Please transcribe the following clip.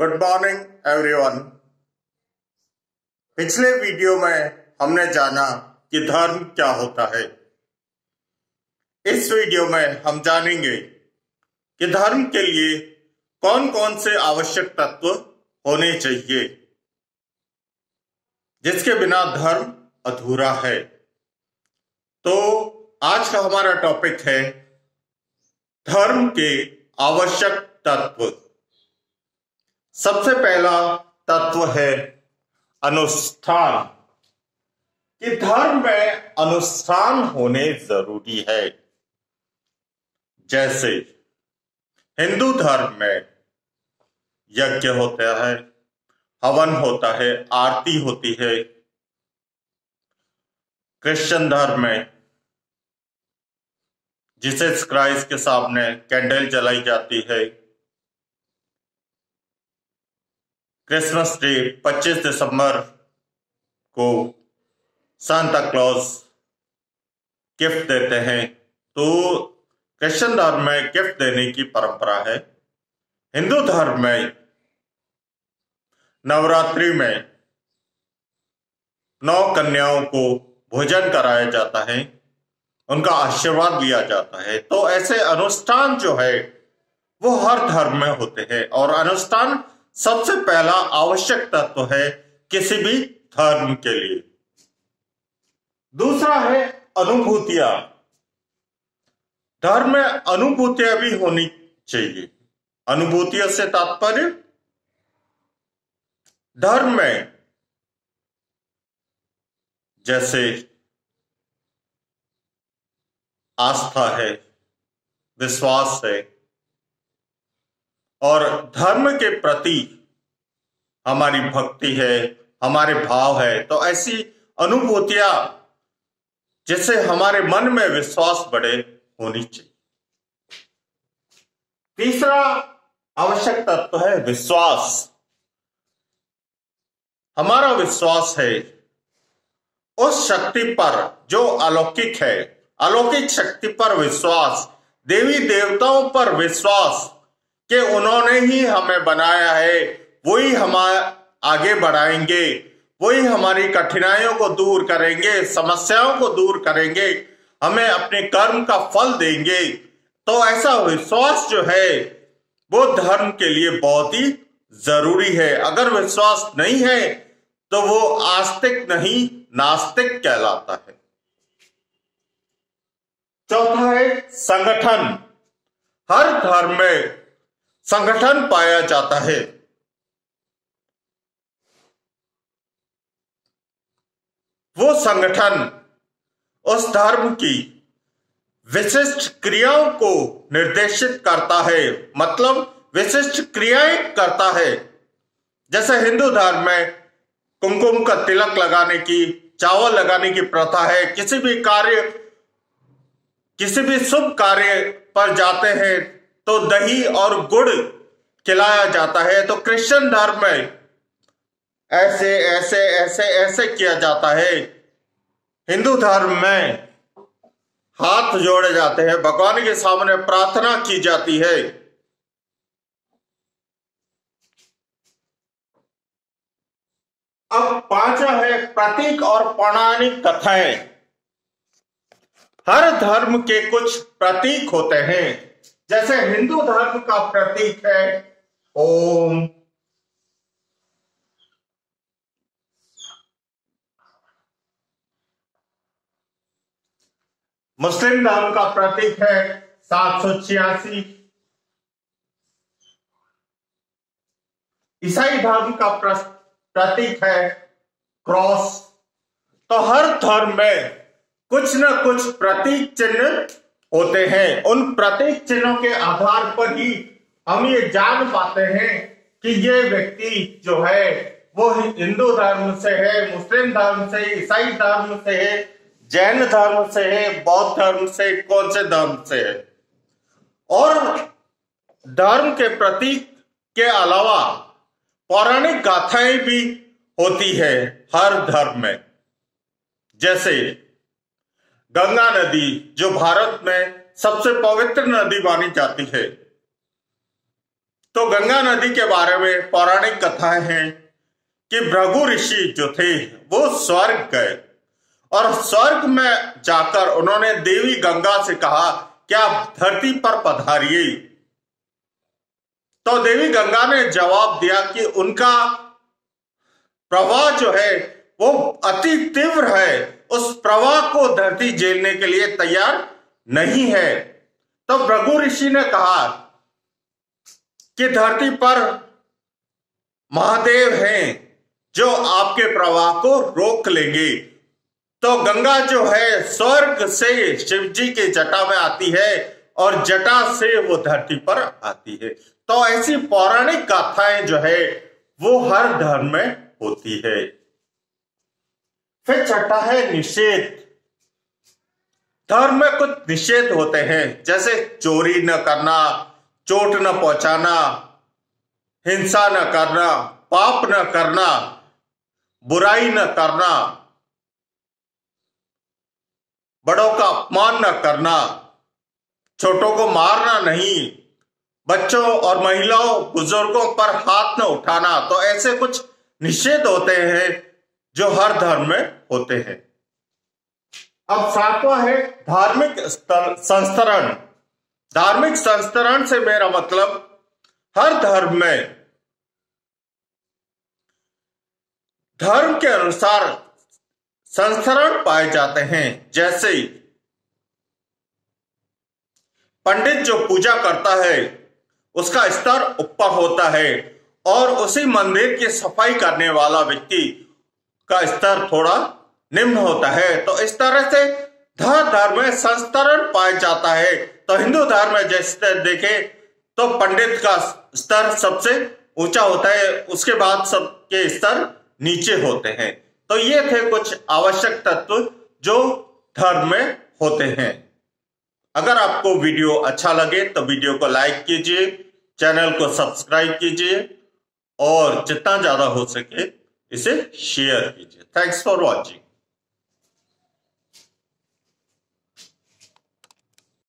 Good morning everyone पिछले video में हमने जाना कि धर्म क्या होता है। इस वीडियो में हम जानेंगे कि धर्म के लिए कौन कौन से आवश्यक तत्व होने चाहिए, जिसके बिना धर्म अधूरा है। तो आज का हमारा टॉपिक है धर्म के आवश्यक तत्व। सबसे पहला तत्व है अनुष्ठान। कि धर्म में अनुष्ठान होने ज़रूरी है। जैसे हिंदू धर्म में यज्ञ होता है, हवन होता है, आरती होती है। क्रिश्चियन धर्म में जीसस क्राइस्ट के सामने कैंडल जलाई जाती है। क्रिसमस डे 25 दिसंबर को सांता क्लॉज गिफ्ट देते हैं। तो क्रिश्चियन धर्म में गिफ्ट देने की परंपरा है। हिंदू धर्म में नवरात्रि में नौ कन्याओं को भोजन कराया जाता है। उनका आशीर्वाद लिया जाता है। तो ऐसे अनुष्ठान जो है, वो हर धर्म में होते हैं और अनुष्ठान सबसे पहला आवश्यक तत्व है किसी भी धर्म के लिए। दूसरा है अनुभूतियाँ। धर्म में अनुभूतियाँ भी होनी चाहिए। अनुभूतियों से तात्पर्य? धर्म में जैसे आस्था है, विश्वास है और धर्म के प्रति हमारी भक्ति है, हमारे भाव है तो ऐसी अनुभूतियाँ जिससे हमारे मन में विश्वास बढ़े होनी चाहिए। तीसरा आवश्यक तत्व है विश्वास। हमारा विश्वास है उस शक्ति पर जो अलौकिक है। अलौकिक शक्ति पर विश्वास, देवी देवताओं पर विश्वास कि उन्होंने ही हमें बनाया है, वही हम आगे बढ़ाएँगे, वही हमारी कठिनाइयों को दूर करेंगे, समस्याओं को दूर करेंगे, हमें अपने कर्म का फल देंगे। तो ऐसा विश्वास जो है, वो धर्म के लिए बहुत ही ज़रूरी है। अगर विश्वास नहीं है तो वो आस्तिक नहीं, नास्तिक कहलाता है। चौथा है संगठन। हर धर्म में संगठन पाया जाता है। वो संगठन उस धर्म की विशिष्ट क्रियाओं को निर्देशित करता है मतलब विशिष्ट क्रियाएँ करता है। जैसे हिंदू धर्म में कुमकुम का तिलक लगाने की, चावल लगाने की प्रथा है, किसी भी कार्य, किसी भी शुभ कार्य पर जाते हैं तो दही और गुड़ खिलाया जाता है। तो क्रिश्चियन धर्म में ऐसे ऐसे ऐसे ऐसे किया जाता है। हिंदू धर्म में हाथ जोड़े जाते हैं। भगवान के सामने प्रार्थना की जाती है। अब पांचवा है प्रतीक और पौराणिक कथाएँ। हर धर्म के कुछ प्रतीक होते हैं। जैसे हिंदू धर्म का प्रतीक है, ओम। मुस्लिम धर्म का प्रतीक है सात सौ छियासी। ईसाई धर्म का प्रतीक है क्रॉस। तो हर धर्म में कुछ न कुछ प्रतीक चिन्ह होते हैं। उन प्रतीक चिन्हों के आधार पर ही हम ये जान पाते हैं कि ये व्यक्ति जो है, वो हिंदू धर्म से है, मुस्लिम धर्म से ईसाई धर्म से है, जैन धर्म से है, बौद्ध धर्म से, कौन से धर्म से है। और धर्म के प्रतीक के अलावा पौराणिक गाथाएँ भी होती है हर धर्म में। जैसे गंगा नदी, जो भारत में सबसे पवित्र नदी मानी जाती है। तो गंगा नदी के बारे में पौराणिक कथाएँ हैं कि भृगु ऋषि जो थे, वो स्वर्ग गए। और स्वर्ग में जाकर उन्होंने देवी गंगा से कहा कि आप धरती पर पधारिए? तो देवी गंगा ने जवाब दिया कि उनका प्रवाह जो है वो अति तीव्र है। उस प्रवाह को धरती झेलने के लिए तैयार नहीं है। तो भृगु ऋषि ने कहा कि धरती पर महादेव हैं जो आपके प्रवाह को रोक लेंगे। तो गंगा जो है, स्वर्ग से शिव जी के जटा में आती है और जटा से वो धरती पर आती है। तो ऐसी पौराणिक गाथाएँ जो है, वो हर धर्म में होती है। फिर छठा है निषेध। धर्म में कुछ निषेध होते हैं, जैसे चोरी न करना, चोट न पहुंचाना, हिंसा न करना, पाप न करना, बुराई न करना, बड़ों का अपमान न करना, छोटों को मारना नहीं, बच्चों और महिलाओं, बुज़ुर्गों पर हाथ न उठाना। तो ऐसे कुछ निषेध होते हैं जो हर धर्म में होते हैं। अब सातवां है धार्मिक संस्तरण धार्मिक संस्तरण से मेरा मतलब हर धर्म में, धर्म के अनुसार संस्करण पाए जाते हैं। जैसे पंडित जो पूजा करता है, उसका स्तर ऊपर होता है और उसी मंदिर की सफ़ाई करने वाला व्यक्ति का स्तर थोड़ा निम्न होता है। तो इस तरह से धर्म धर्म में संस्तरण पाया जाता है। तो हिंदू धर्म में जैसे देखे तो पंडित का स्तर सबसे ऊँचा होता है। उसके बाद सबके स्तर नीचे होते हैं। तो ये थे कुछ आवश्यक तत्व जो धर्म में होते हैं। अगर आपको वीडियो अच्छा लगे तो वीडियो को लाइक कीजिए, चैनल को सब्सक्राइब कीजिए, और जितना ज़्यादा हो सके इसे शेयर कीजिए थैंक्स फॉर वॉचिंग